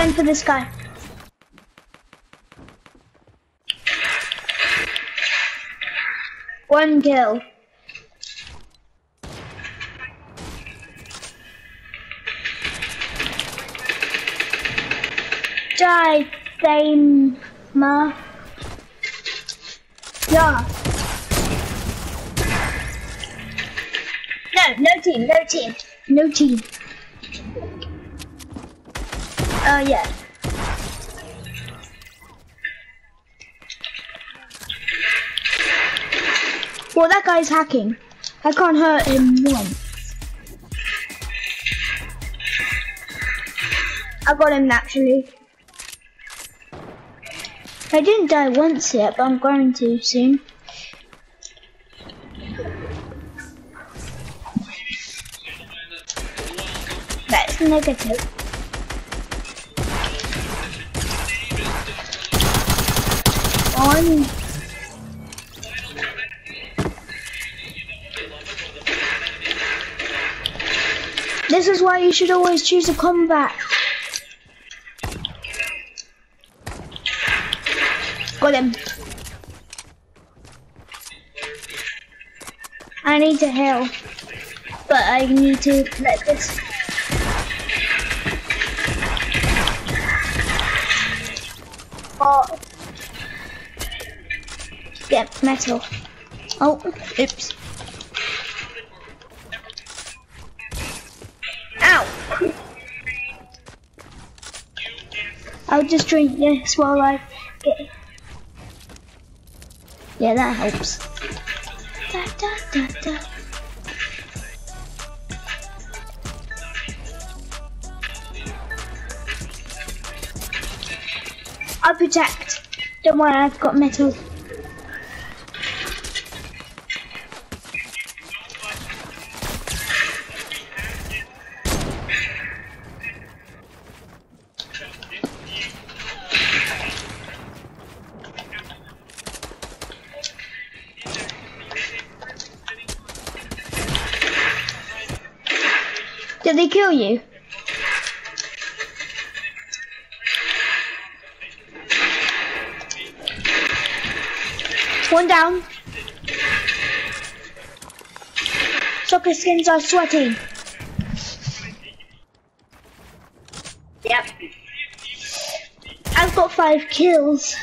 going for this guy. One kill. Die, Thamer. Yeah. No, no team, no team, no team. Uh, yeah. Well, that guy's hacking. I can't hurt him once. I got him naturally. I didn't die once yet, but I'm going to soon. That's negative. On. This is why you should always choose a combat. Got him. I need to heal, but I need to let this. Oh. Get metal. Oh, oops. Ow! I'll just drink this while I get. Yeah, that helps. Da, da, da. I'll protect. Don't worry, I've got metal. Did they kill you? One down. Soccer skins are sweating. Yep. I've got five kills.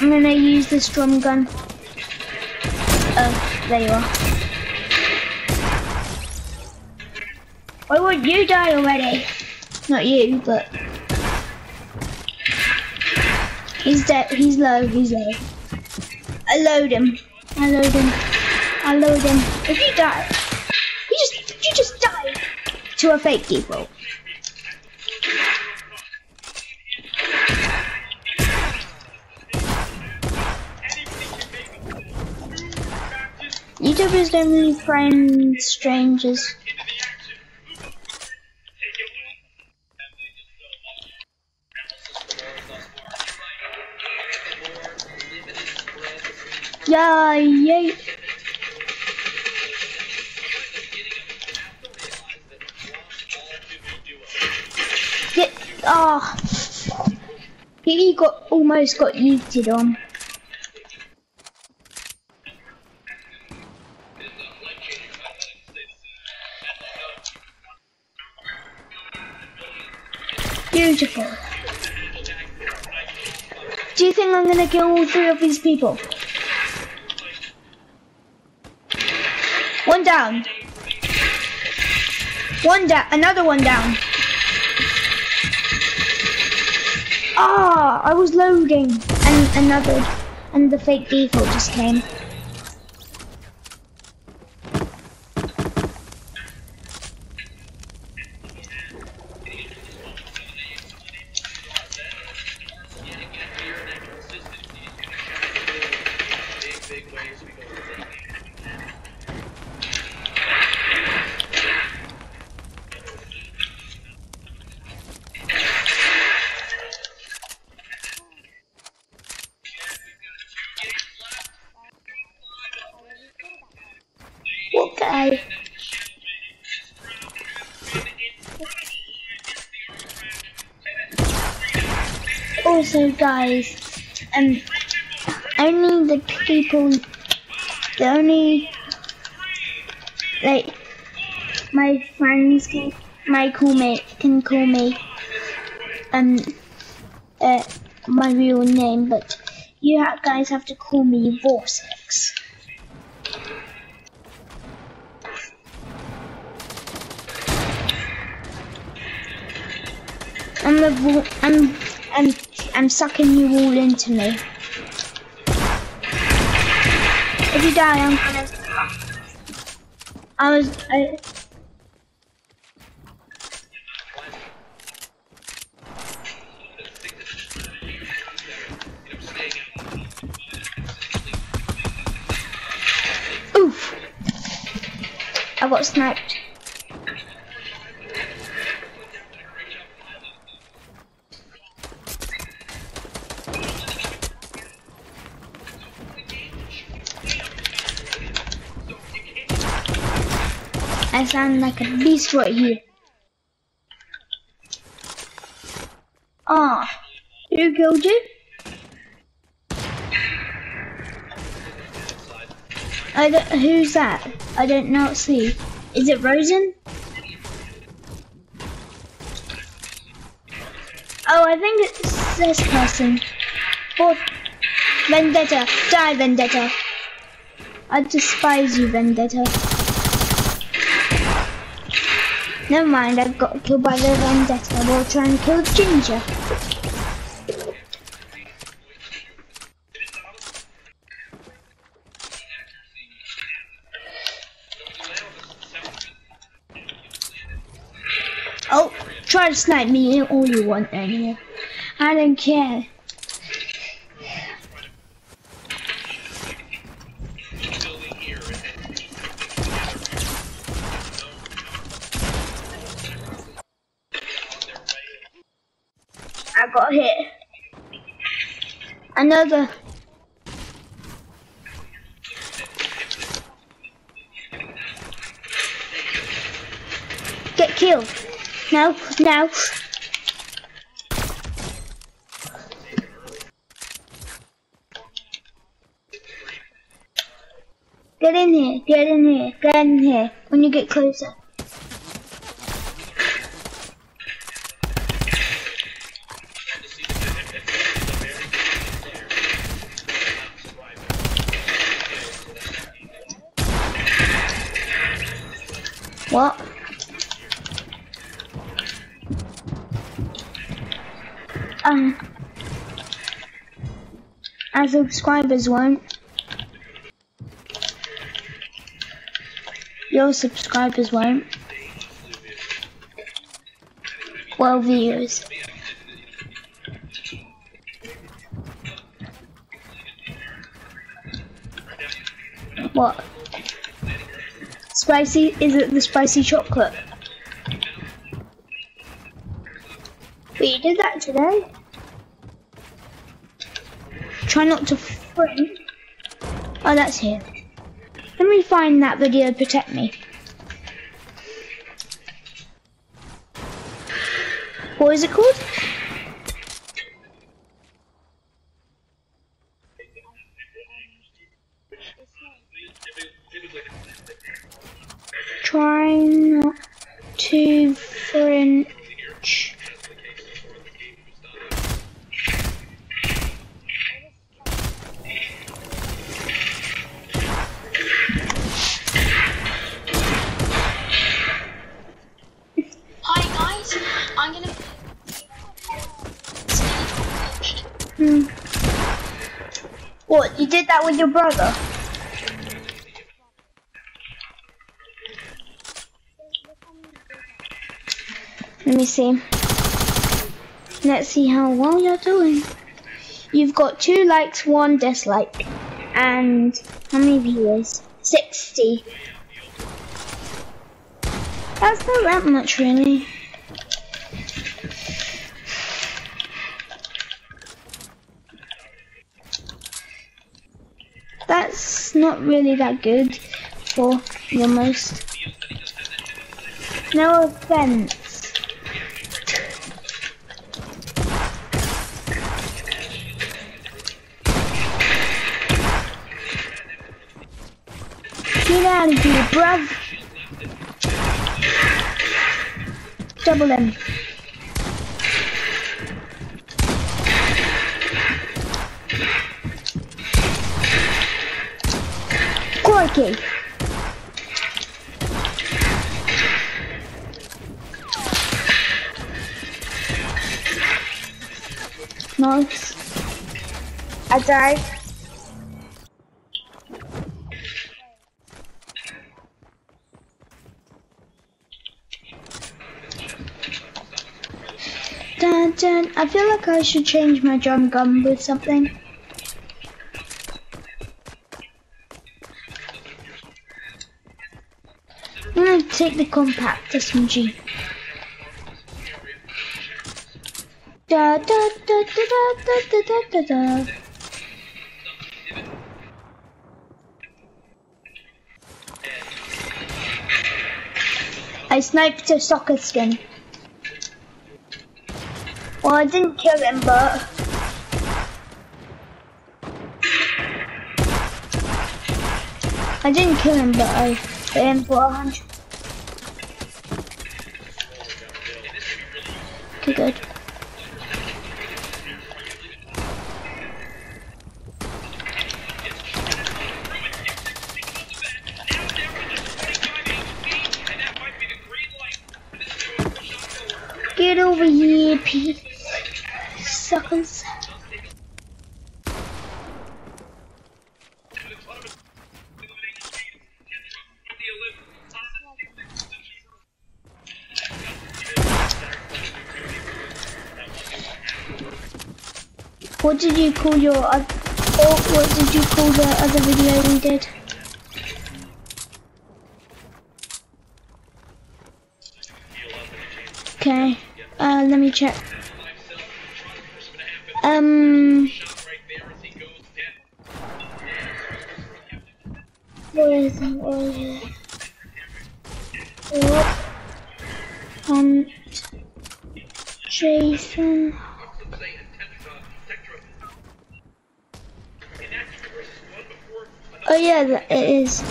I'm gonna use this drum gun. Oh, there you are. Why won't you die already? Not you, but he's dead. He's low. He's low. I load him. I load him. I load him. If you die, you just you just die to a fake default. YouTubers don't really friend strangers. Yeah, yeah. Get, oh. Ah. He got almost got yeeted on. Beautiful. Do you think I'm gonna kill all three of these people? One down. One down. Another one down. Ah, I was loading, and another, and the fake default just came. Also guys um only the people the only like my friends can my call me can call me um uh my real name but you guys have to call me Vortex. I'm I'm I'm sucking you all into me. If you die, I'm gonna. I was I. Oof! I got sniped. Sound like a beast right here. Ah, who killed you? I don't, who's that? I don't know. See, is it Rosen? Oh, I think it's this person. Oh, Vendetta, die, Vendetta. I despise you, Vendetta. Never mind, I got killed by the Vendetta while trying to kill Ginger. Oh, try to snipe me all you want anyway. I don't care. I got hit. Another. Get killed. No, no. Get in here, get in here, get in here when you get closer. Um, our subscribers won't. Your subscribers won't. Well, viewers. What? Spicy? Is it the spicy chocolate? You did that today. Try not to print. Oh, that's here. Let me find that video. Protect me. What is it called? Try not to French. Hi guys, I'm gonna. Hmm. What? You did that with your brother? Let me see. Let's see how well you're doing. You've got two likes, one dislike, and how many viewers? 60. That's not that much, really. that's not really that good for your most. No offense. Get out of here, bruv. Double him. Crikey. Nice. I died. Dun, dun. I feel like I should change my drum gun with something. take the compact SMG. Da da da da da da da da da. I sniped a soccer skin. Well, I didn't kill him, but. I didn't kill him, but I hit for a 100. good. Get over here, Pete. Your or what did you call the other video we did? Okay, uh, let me check. Um, where is it? Where is it? Um, Jason. Oh yeah, it is.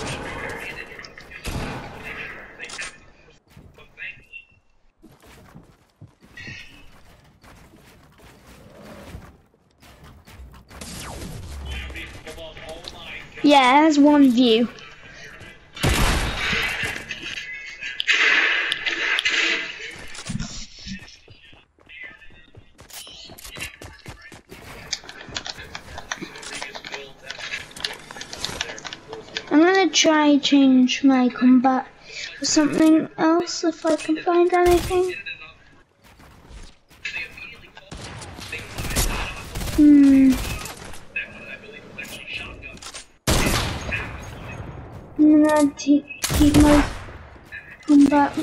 Yeah, it has one view. Try change my combat for something else if I can find anything. Hmm. I'm gonna keep my combat.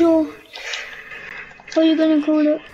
Sure. Are you gonna call it?